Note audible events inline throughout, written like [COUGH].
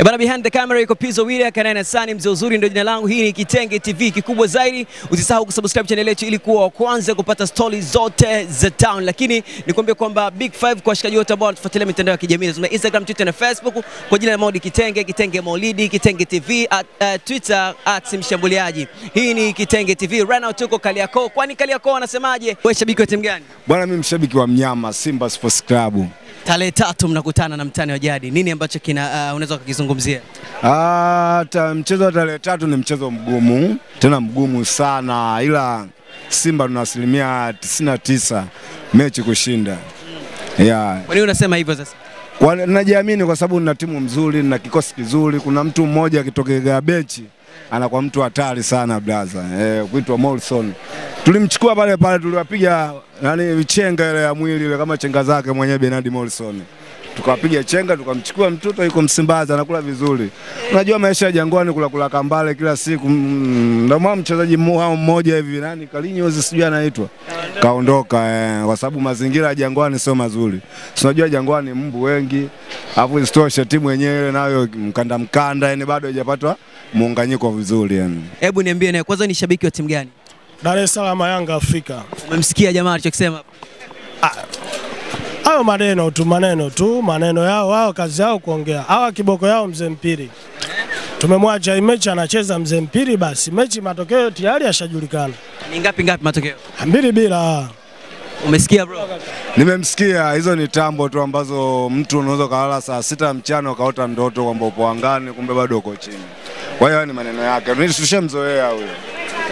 E bana, behind the camera iko Pizzo William Kanana Sani, mzee uzuri ndio jina langu. Hii ni Kitenge TV kikubwa zaidi. Usisahau kusubscribe channel yetu ili kuwa wa kwanza kupata story zote za town, lakini nikwambie kwamba Big Five kwa washikaji wote ambao wanatufuatilia mitandao ya kijamii tunasema Instagram, Twitter na Facebook kwa jina la Maudi Kitenge, Kitenge Maulidi, Kitenge TV, at, uh, Twitter at mshambuliaji. Hii ni Kitenge TV. Right now tuko Kariakoo. Kwani Kariakoo wanasemaje? Wewe shabiki wa timu gani? Bwana, mimi mshabiki wa mnyama Simba Sports Club. Tarehe tatu mnakutana na mtani wa jadi. Nini ambacho kina uh, unaweza kukizungumzia? Ah, ta, mchezo wa tarehe tatu ni mchezo mgumu, tena mgumu sana, ila Simba tuna asilimia 99 mechi kushinda. Yeah. Kwa nini unasema hivyo sasa? Kwa, najiamini kwa sababu nina timu mzuri, nina kikosi kizuri. Kuna mtu mmoja akitokea benchi anakuwa mtu hatari sana blaza, eh, kuitwa Morrison. Tulimchukua pale pale, tuliwapiga nani chenga ile ya mwili ile kama chenga zake mwenyewe Bernard Morrison tukawapiga chenga, tukamchukua mtoto yuko Msimbazi anakula vizuri. Unajua maisha ya Jangwani, kula kula kambale kila siku. Mm, Ndio maana mchezaji mmoja hivi nani Kalinyozi sijui anaitwa kaondoka, eh, kwa sababu mazingira ya Jangwani sio mazuri. Unajua Jangwani mbu wengi, afu isitoshe timu yenyewe nayo mkanda mkanda, yani bado haijapatwa muunganyiko vizuri yani. Hebu niambie naye kwanza, ni shabiki wa timu gani? Dar es Salaam Yanga Afrika. Umemsikia jamaa alichokisema hapo? Hayo maneno tu, maneno tu, maneno yao wao, kazi yao kuongea. Hawa kiboko yao mzee mpiri. Tumemwacha hii mechi anacheza mzee mpiri, basi mechi matokeo tayari yashajulikana, Ni ngapi ngapi matokeo? mbili bila. Umesikia bro? Nimemsikia, hizo ni tambo tu ambazo mtu unaweza kalala saa sita mchana ukaota ndoto kwamba upo angani, kumbe bado uko chini. Kwa hiyo ni maneno yake, tushamzoea huyo,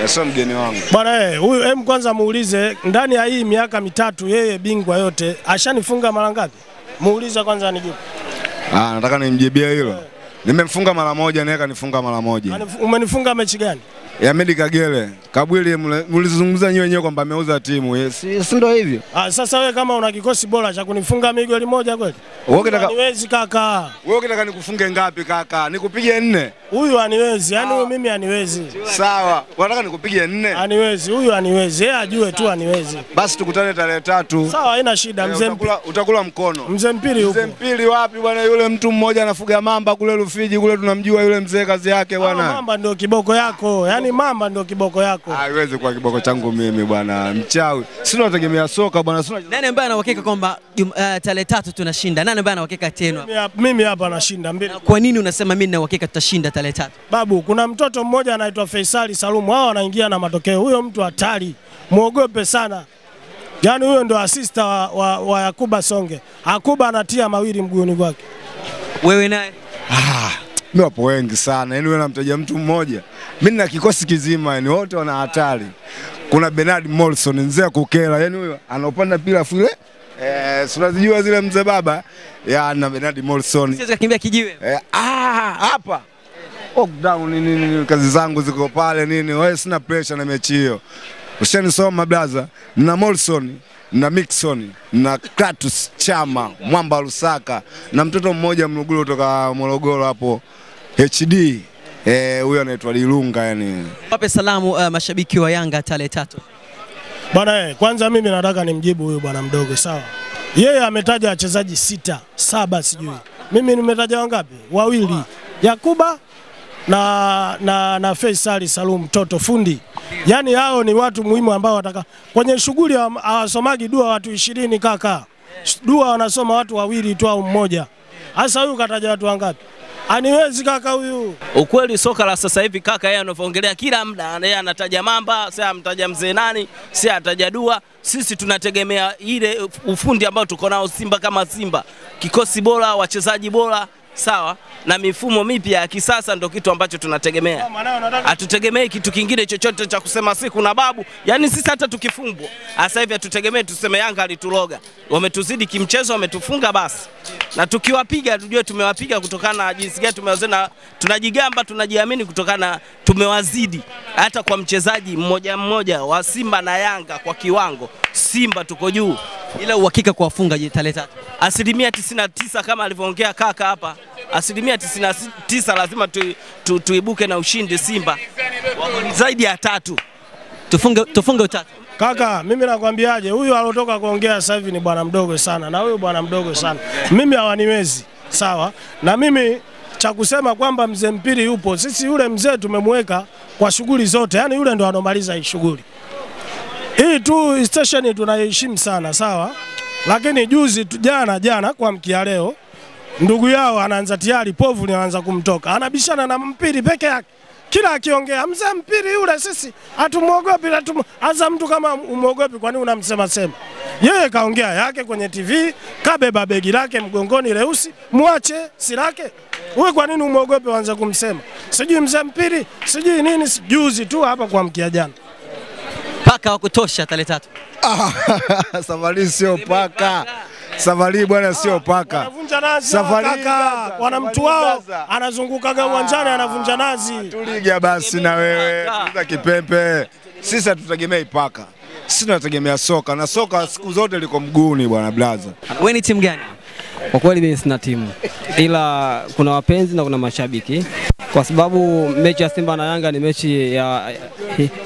Eh, sio mgeni wangu. Bwana eh, huyu hem, kwanza muulize ndani ya hii miaka mitatu yeye bingwa yote ashanifunga mara ngapi? Muulize kwanza anijibu. Ah, nataka nimjibia hilo. Nimemfunga mara moja naye kanifunga mara moja. Umenifunga mechi gani? Ya Medi Kagere, Kabwili mlizungumza nyinyi wenyewe kwamba ameuza timu. Yes, Si, si ndio hivyo? Ah, sasa wewe kama una kikosi bora cha kunifunga mimi goli moja kweli? Wewe ukitaka niwezi kaka. wewe ukitaka nikufunge ngapi kaka? Nikupige nne. Huyu aniwezi, yani huyu mimi aniwezi. Sawa. Unataka nikupige nne? Aniwezi huyu aniwezi Yeye ajue tu aniwezi. Basi tukutane tarehe tatu. Sawa, haina shida. Eh, Mzee utakula, utakula mkono. mzee Mpili huko. Mzee mpili wapi bwana? Yule mtu mmoja anafuga mamba kule Rufiji kule, tunamjua yule mzee, kazi yake Ah, bwana. Mamba ndio kiboko yako, yaani mamba ndio kiboko yako. Haiwezi kuwa kiboko changu mimi bwana, mchawi. Sina nategemea soka bwana, sina Nani ambaye ana uhakika kwamba uh, tarehe tatu tunashinda? Nani ambaye ana uhakika tena? Mimi hapa- Mimi hapa nashinda mbili. Kwa nini unasema mimi nina uhakika tutashinda tarehe tatu? Babu, kuna mtoto mmoja anaitwa Faisali Salumu, hao wanaingia na matokeo. Huyo mtu hatari, muogope sana. Yaani huyo ndo asista wa, wa, wa Yakuba Songe. akuba anatia mawili mguuni kwake. Wewe naye Ah, Mimi wapo wengi sana, yaani wewe namtaja mtu mmoja. Mimi nina kikosi kizima, yani wote wana hatari. Kuna Bernard Morrison mzee kukela, yani huyo anaopanda pila fule eh, sunazijua unazijua zile mzee baba ya na Bernard Morrison siwezi kukimbia kijiwe. eh, ah, hapa lockdown nini, nini, kazi zangu ziko pale nini, wewe sina pressure na mechi hiyo. Ushanisoma blaza, na Molson na Mixon na Kratus Chama Mwamba Lusaka na mtoto mmoja Mlugulu kutoka Morogoro hapo HD eh, huyo anaitwa Dilunga yani. Wape salamu uh, mashabiki wa Yanga tarehe tatu. Bwana eh, kwanza mimi nataka nimjibu huyu bwana mdogo, sawa? Yeye ametaja wachezaji sita, saba sijui. Mimi nimetaja wangapi? Wawili. Yakuba na na na Faisal Salum Toto fundi. Yaani hao ni watu muhimu ambao wataka kwenye shughuli hawa- hawasomagi dua watu ishirini kaka. Dua wanasoma watu wawili tu au mmoja. Hasa huyu kataja watu wangapi? Aniwezi kaka huyu. Ukweli soka la sasa hivi kaka, yeye anavyoongelea kila muda, yeye anataja mamba, si amtaja mzee nani, si ataja dua. Sisi tunategemea ile ufundi ambao tuko nao Simba kama Simba, kikosi bora, wachezaji bora, sawa na mifumo mipya ya kisasa, ndo kitu ambacho tunategemea. Hatutegemei kitu kingine chochote cha kusema si kuna babu. Yaani sisi hata tukifumbwa sasa hivi hatutegemei tuseme Yanga alituloga, wametuzidi kimchezo, wametufunga basi, na tukiwapiga tujue tumewapiga kutokana na jinsi gani tumewazena. Tunajigamba, tunajiamini kutokana tumewazidi hata kwa mchezaji mmoja mmoja wa Simba na Yanga kwa kiwango. Simba tuko juu Ila uhakika kuwafunga je, tarehe tatu. asilimia 99 kama alivyoongea kaka hapa, asilimia 99 lazima tu, tu, tuibuke na ushindi Simba zaidi ya tatu. Tufunge tufunge utatu. Kaka, mimi nakwambiaje, huyu alotoka kuongea sasa hivi ni bwana mdogo sana, na huyu bwana mdogo sana. Mimi hawaniwezi, sawa. Na mimi cha kusema kwamba mzee mpili yupo. Sisi yule mzee tumemweka kwa shughuli zote, yani yule ndo anomaliza hii shughuli. Hii tu station tunaiheshimu sana, sawa, lakini juzi jana jana kwa mkia leo ndugu yao anaanza tayari, povu linaanza kumtoka, anabishana na mpiri peke yake kila akiongea mzee mpiri yule, sisi hatumwogopi. hatum- Hasa mtu kama umwogopi, kwani unamsema sema? Yeye kaongea yake kwenye TV, kabeba begi lake mgongoni leusi, mwache si lake. Wewe kwa nini umwogope uanze kumsema sijui mzee mpiri sijui nini? Juzi tu hapa kwa mkia jana Paka wa kutosha tarehe tatu. [LAUGHS] Safari sio paka, safari hii bwana sio paka. wanavunja nazi Safari hawa kaka, Gaza, wana mtu wao anazunguka anazungukaga uwanjani anavunja nazi. Tuliga basi na wewe, tuliza kipempe. Sisi hatutegemei paka, sisi tunategemea soka na soka siku zote liko mguuni bwana blaza. Wewe ni timu gani? Kwa kweli mimi sina timu, ila kuna wapenzi na kuna mashabiki, kwa sababu mechi ya Simba na Yanga ni mechi ya,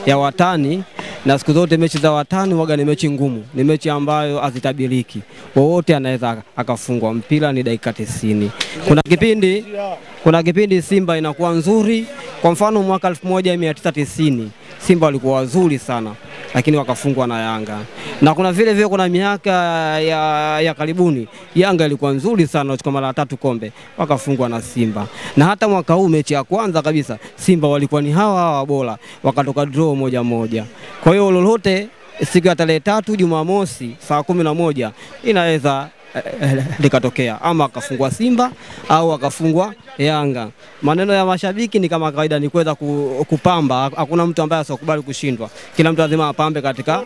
ya watani na siku zote mechi za watani waga ni mechi ngumu, ni mechi ambayo hazitabiriki, wowote anaweza akafungwa. Mpira ni dakika 90. Kuna kipindi kuna kipindi Simba inakuwa nzuri, kwa mfano mwaka 1990 Simba walikuwa wazuri sana lakini wakafungwa na Yanga, na kuna vile vile kuna miaka ya, ya karibuni Yanga ilikuwa nzuri sana, kwa mara tatu kombe, wakafungwa na Simba. Na hata mwaka huu mechi ya kwanza kabisa Simba walikuwa ni hawa hawa bora, wakatoka draw moja moja. Kwa hiyo lolote siku ya tarehe tatu Jumamosi saa kumi na moja inaweza [LAUGHS] likatokea. Ama akafungwa Simba au akafungwa Yanga. Maneno ya mashabiki ni kama kawaida, ni kuweza kupamba. Hakuna mtu ambaye asikubali kushindwa, kila mtu lazima apambe katika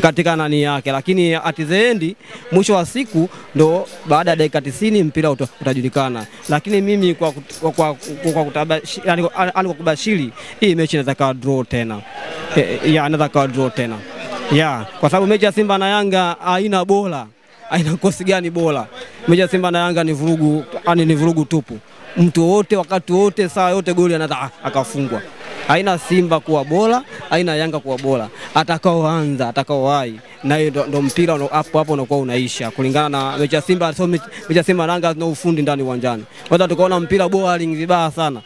katika nani yake, lakini atizeendi mwisho wa siku ndo baada ya dakika 90 mpira utajulikana. Lakini mimi kwa, kwa, kwa, kwa, kwa, kutabashi- yani kwa- kubashiri hii mechi inaweza kawa draw tena, Eh, eh, ya inaweza kawa draw tena. Ya kwa sababu mechi ya Simba na Yanga haina bora, haina kosi gani bora. Mechi ya Simba na Yanga ni vurugu, yani ni vurugu tupu. Mtu wote wakati wote saa yote goli anata akafungwa haina Simba kuwa bora, haina Yanga kuwa bora. Atakaoanza, atakaowai na hiyo ndo, mpira hapo hapo unakuwa unaisha kulingana na mechi ya Simba. So mechi ya Simba na Yanga zina ufundi ndani uwanjani, kwanza tukaona mpira boring vibaya sana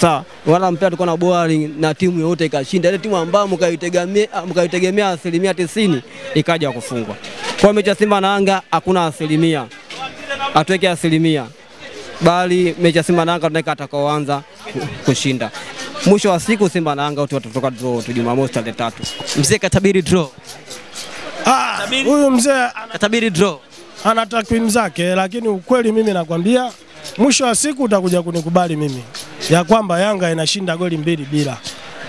Sawa, wala mpira tulikuwa na boring na timu yote ikashinda, ile timu ambayo mkaitegemea mkaitegemea asilimia tisini ikaja kufungwa. Kwa mechi ya Simba na Yanga hakuna asilimia, atuweke asilimia bali mechi ya Simba na Yanga tunaweka atakaoanza kushinda. Mwisho wa siku Simba na Yanga tutatoka watatoka draw tu Jumamosi tarehe tatu. Mzee katabiri draw. Ah, huyu mzee Katabiri draw. ana takwimu zake, lakini ukweli mimi nakwambia, mwisho wa siku utakuja kunikubali mimi ya kwamba Yanga inashinda goli mbili bila.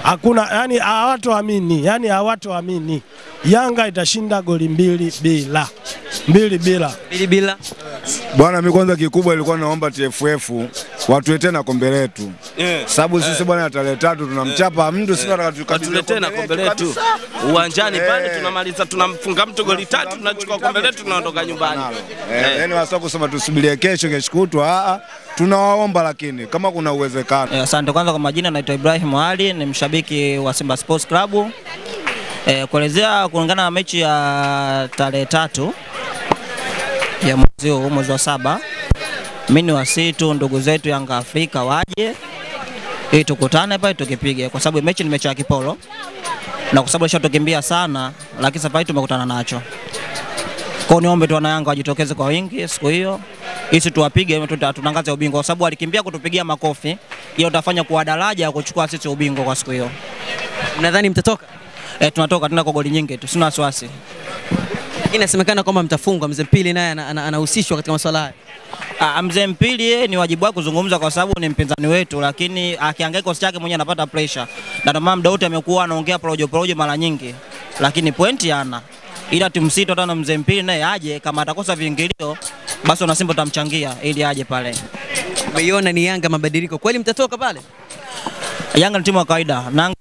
Hakuna yani, hawatoamini yani, hawatoamini Yanga itashinda goli mbili bila, mbili bila. mbili bila. Bwana, mimi kwanza kikubwa ilikuwa naomba TFF watuletee na kombe letu, yeah. sababu sisi yeah. bwana tarehe tatu tunamchapa yeah. mtu, sisi tunataka tukabidhi Watuletee na kombe letu uwanjani uwanjani pale, Eh. tunamaliza tunamfunga mtu goli tatu, tunachukua kombe letu, tunaondoka nyumbani. yeah. Yeah. Yeah. yani wasa kusema tusubirie kesho kesho kutwa, ah, ah, tunawaomba lakini kama kuna uwezekano Eh, Asante. Kwanza kwa majina, naitwa Ibrahim Ali, ni mshabiki wa Simba Sports Club. Eh, kuelezea kulingana na mechi ya tarehe tatu ya mwezi huu, mwezi wa saba, mimi ni wasitu tu ndugu zetu Yanga Afrika waje ili tukutane pale tukipige, kwa sababu mechi ni mechi ya kipolo na kwa sababu ishatukimbia sana, lakini safari tumekutana nacho. Kwa niombe tu wana Yanga wajitokeze kwa wingi siku hiyo isi tuwapige tuta- tutangaze ubingwa, kwa sababu walikimbia kutupigia makofi, hiyo utafanya kuwa daraja ya kuchukua sisi ubingwa kwa siku hiyo. Mnadhani mtatoka? E, tunatoka tena kwa goli nyingi tu, sina wasiwasi. Lakini inasemekana kwamba mtafungwa. Mzee Mpili naye ana- ana- anahusishwa katika masuala haya. Ah, Mzee Mpili yeye ni wajibu wake kuzungumza kwa sababu ni mpinzani wetu, lakini akiangalia kikosi chake mwenyewe anapata pressure, na ndio maana muda wote amekuwa anaongea porojo porojo mara nyingi, lakini pointi ana ila timu hata na Mzee Mpili naye aje, kama atakosa viingilio basi na Simba tutamchangia ili aje pale. Umeiona ni Yanga mabadiliko. Kweli mtatoka pale? Yanga ni timu ya kawaida na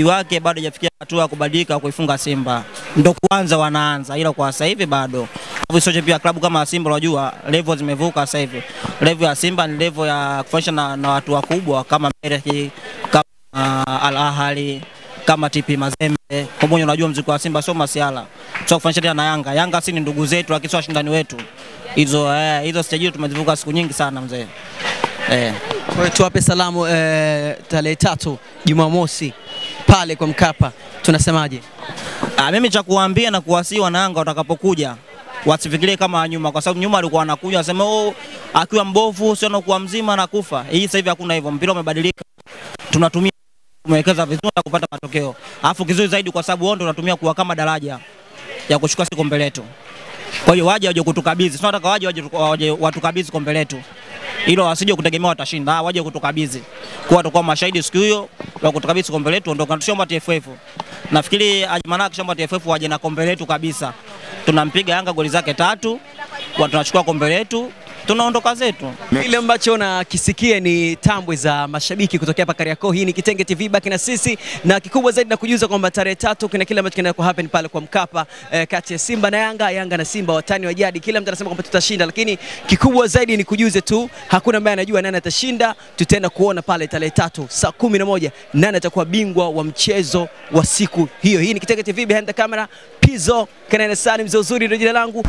wake bado hajafikia hatua ya kubadilika kuifunga Simba, ndo kwanza wanaanza, ila kwa sasa hivi bado Visoche pia klabu kama Simba unajua level zimevuka sasa hivi. Level ya Simba ni level ya kufanya na, na watu wakubwa kama Mereki, kama uh, Al Ahly, kama TP Mazembe. Pamoja unajua mziki wa Simba sio masiala. Sio kufanya tena na Yanga. Yanga si ni ndugu zetu lakini sio washindani wetu. Hizo eh, hizo stage tumezivuka siku nyingi sana mzee. eh. Kwa hiyo tuwape salamu eh, tarehe tatu Jumamosi pale kwa Mkapa, tunasemaje? Ah, mimi cha kuambia na kuwasii wanaanga watakapokuja wasifikirie kama nyuma, kwa sababu nyuma alikuwa anakuja asema oh, akiwa mbovu sio anakuwa mzima na kufa. Hii sasa hivi hakuna hivyo, mpira umebadilika, tunatumia kumwekeza vizuri na kupata matokeo, alafu kizuri zaidi, kwa sababu wao ndio tunatumia kuwa kama daraja ya kuchukua si kombe letu. Kwa hiyo waje waje kutukabidhi, sio nataka waje waje watukabidhi kombe letu, ilo wasije kutegemea watashinda, waje kutukabidhi. Kwa watakuwa mashahidi siku hiyo wa kutukabidhi kombe letu, ndio tushomba TFF. Nafikiri Ajimana akishomba TFF waje na kombe letu kabisa, tunampiga Yanga goli zake tatu, tunachukua kombe letu, tunaondoka zetu. Kile ambacho nakisikia ni tambwe za mashabiki kutokea hapa Kariakoo. Hii ni Kitenge TV, baki na sisi, na kikubwa zaidi na kujuza kwamba tarehe tatu kuna kile ambacho kinaenda ku happen pale kwa Mkapa eh, kati ya Simba na Yanga, Yanga na Simba, watani wa jadi. Kila mtu anasema kwamba tutashinda, lakini kikubwa zaidi ni kujuze tu, hakuna ambaye anajua nani atashinda. Tutaenda kuona pale tarehe tatu saa kumi na moja nani atakuwa bingwa wa mchezo wa siku hiyo. Hii ni Kitenge TV, behind the camera Pizo Kanene Sani, mzee uzuri ndio jina langu.